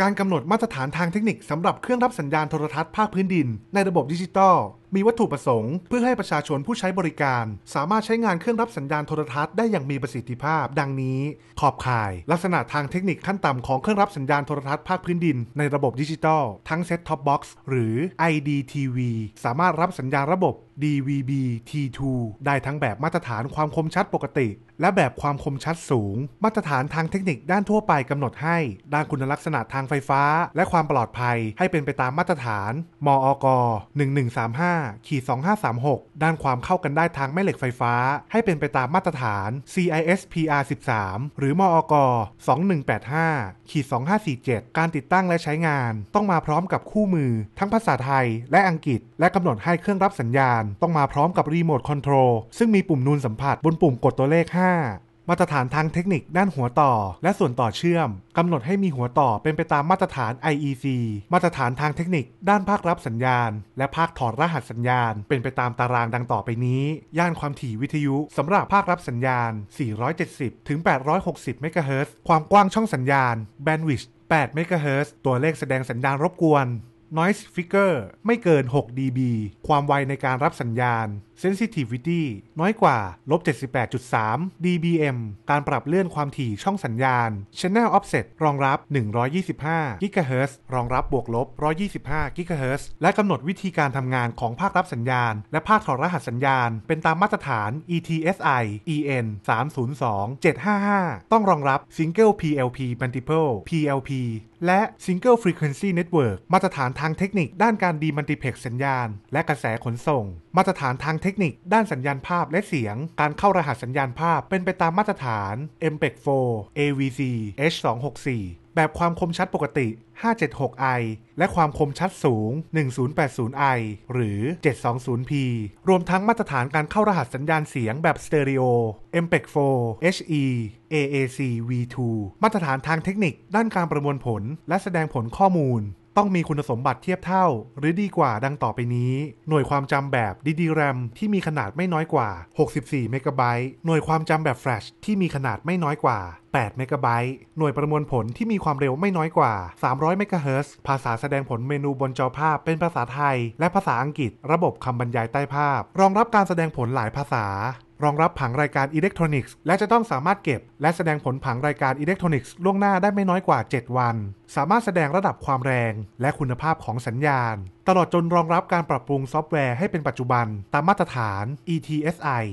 การกำหนดมาตรฐานทางเทคนิคสำหรับเครื่องรับสัญญาณโทรทัศน์ภาคพื้นดินในระบบดิจิตอลมีวัตถุประสงค์ เพื่อให้ประชาชนผู้ใช้บริการ สามารถใช้งานเครื่องรับสัญญาณโทรทัศน์ได้อย่างมีประสิทธิภาพ ดังนี้ ขอบข่าย ลักษณะทางเทคนิคขั้นต่ำของเครื่องรับสัญญาณโทรทัศน์ภาคพื้นดินในระบบดิจิตอลทั้ง set top box หรือ IDTV สามารถรับสัญญาณระบบ DVB T2 ได้ทั้งแบบมาตรฐานความคมชัดปกติ และแบบความคมชัดสูง มาตรฐานทางเทคนิคด้านทั่วไปกำหนดให้ ด้านคุณลักษณะทางไฟฟ้า และความปลอดภัยให้เป็นไปตามมาตรฐาน มอก 1135ขีด2536 ด้านความเข้ากันได้ทางแม่เหล็กไฟฟ้า ให้เป็นไปตามมาตรฐาน CISPR 13หรือมอก2185ขีด2547 การติดตั้งและใช้งาน ต้องมาพร้อมกับคู่มือ ทั้งภาษาไทยและอังกฤษ และกำหนดให้เครื่องรับสัญญาณ ต้องมาพร้อมกับรีโมทคอนโทรลซึ่งมีปุ่มนูนสัมผัสบนปุ่มกดตัวเลข 5 มาตรฐานทางเทคนิคด้านหัวต่อ และส่วนต่อเชื่อมกำหนดให้มีหัวต่อเป็นไปตามมาตรฐาน IEC มาตรฐานทางเทคนิค ด้านภาครับสัญญาณ และภาคถอดรหัสสัญญาณ เป็นไปตามตารางดังต่อไปนี้ ย่านความถี่วิทยุสำหรับภาครับสัญญาณ 470 ถึง 860 เมกะเฮิรตซ์ความกว้างช่องสัญญาณแบนด์วิดต์8เมกะเฮิรตซ์ตัวเลขแสดงสัญญาณรบกวน Noise Figure ไม่เกิน 6 dB ความไวในการรับสัญญาณ Sensitivity น้อยกว่าลบ78.3 dBm การปรับเลื่อนความถี่ช่องสัญญาณ Channel Offset รองรับ 125 GHz รองรับบวกลบ 125 GHz และกำหนดวิธีการทำงานของภาครับสัญญาณ และภาคถอดรหัสสัญญาณ เป็นตามมาตรฐาน ETSI EN 302 755 ต้องรองรับ Single PLP Multiple PLP และ Single Frequency Network มาตรฐานทางเทคนิค ด้านการดีมัลติเพ็กสัญญาณ และกระแสขนส่ง มาตรฐานทางเทคนิค ด้านสัญญาณภาพและเสียง การเข้ารหัสสัญญาณภาพเป็นไปตามมาตรฐาน MPEG 4 AVC H264 แบบความคมชัดปกติ 576i และความคมชัดสูง 1080i หรือ 720p รวมทั้งมาตรฐานการเข้ารหัสสัญญาณเสียงแบบสเตอริโอ MPEG 4 HE AAC V2 มาตรฐานทางเทคนิค ด้านการประมวลผล และแสดงผลข้อมูล ต้องมีคุณสมบัติเทียบเท่า หรือดีกว่าดังต่อไปนี้ หน่วยความจำแบบ DD-RAM ที่มีขนาดไม่น้อยกว่า 64 เมกะไบต์ หน่วยความจำแบบ Flash ที่มีขนาดไม่น้อยกว่า 8 เมกะไบต์ หน่วยประมวลผลที่มีความเร็วไม่น้อยกว่า 300 เมกะเฮิรตซ์ ภาษาแสดงผลเมนูบนจอภาพเป็นภาษาไทย และภาษาอังกฤษ ระบบคำบรรยายใต้ภาพ รองรับการแสดงผลหลายภาษา รองรับผังรายการอิเล็กทรอนิกส์และจะต้องสามารถเก็บ และแสดงผลผังรายการอิเล็กทรอนิกส์ล่วงหน้าได้ไม่น้อยกว่า 7 วัน สามารถแสดงระดับความแรง และคุณภาพของสัญญาณ ตลอดจนรองรับการปรับปรุงซอฟต์แวร์ให้เป็นปัจจุบันตามมาตรฐาน ETSI